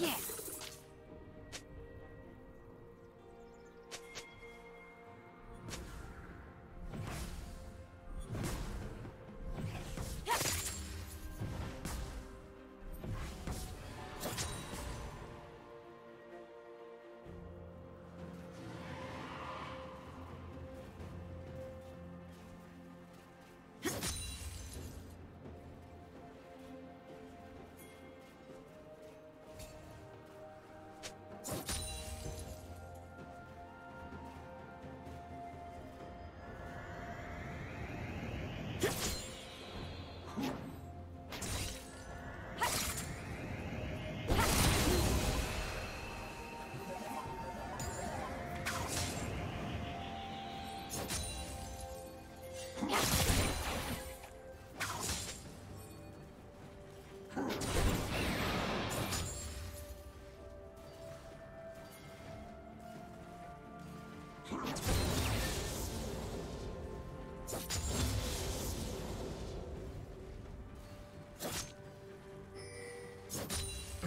Yes.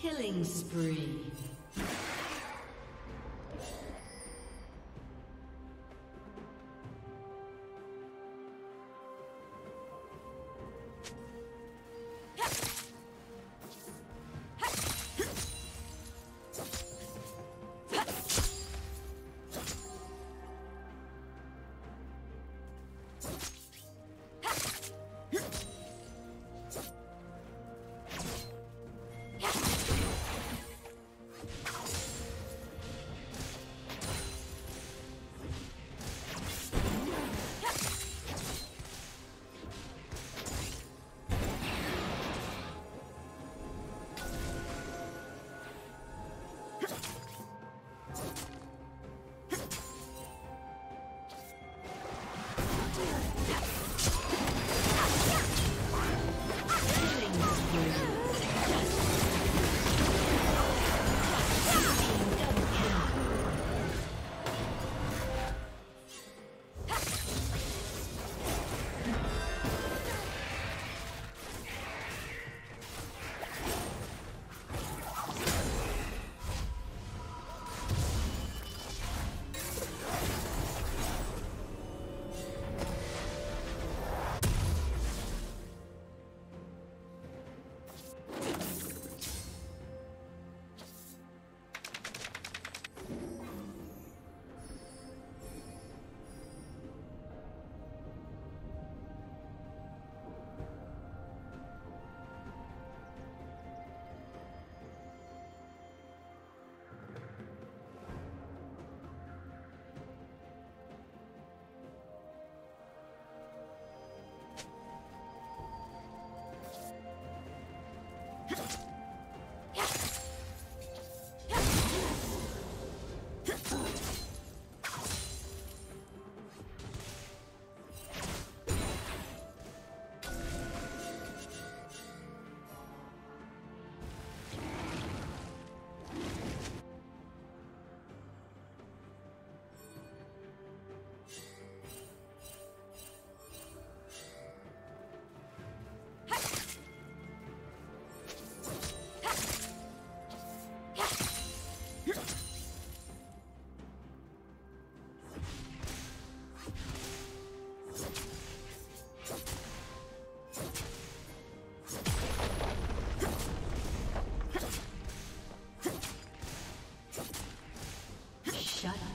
Killing spree.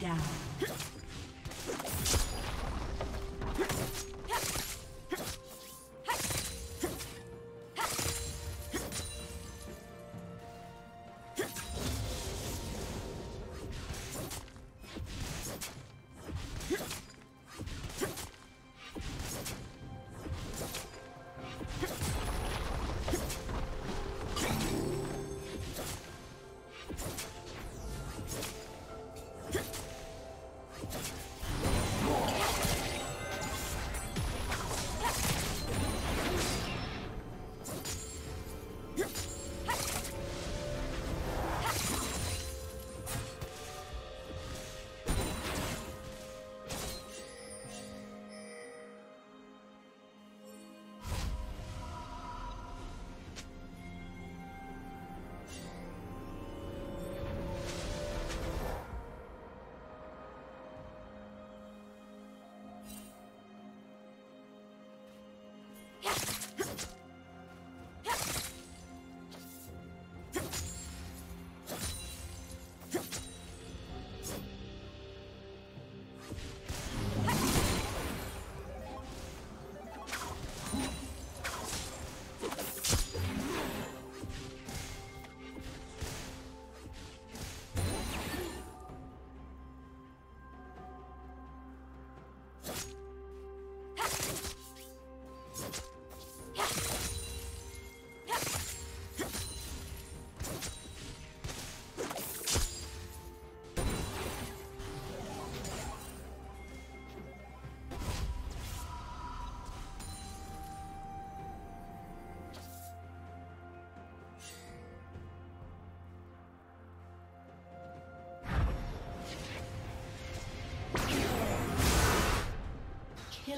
down.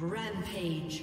Rampage.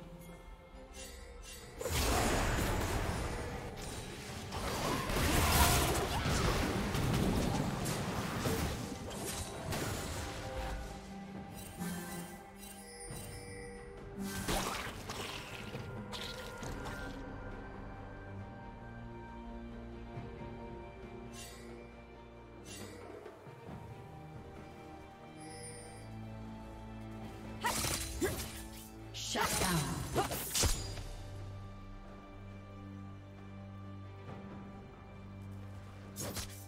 Thanks.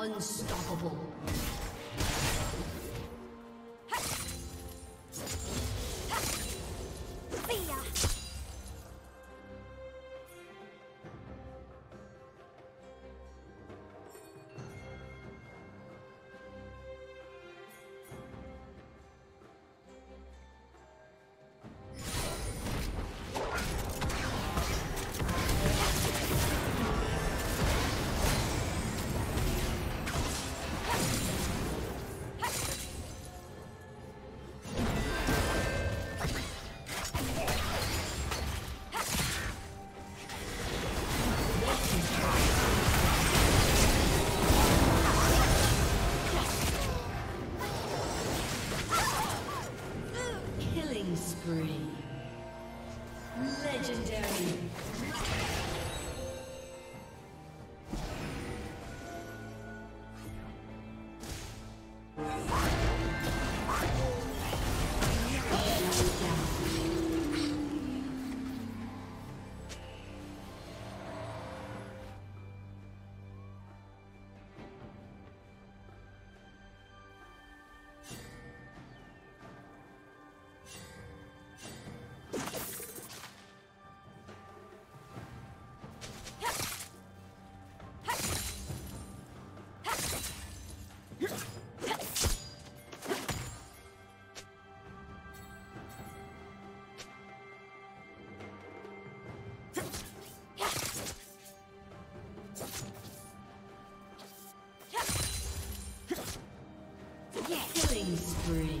Unstoppable. Killing spree.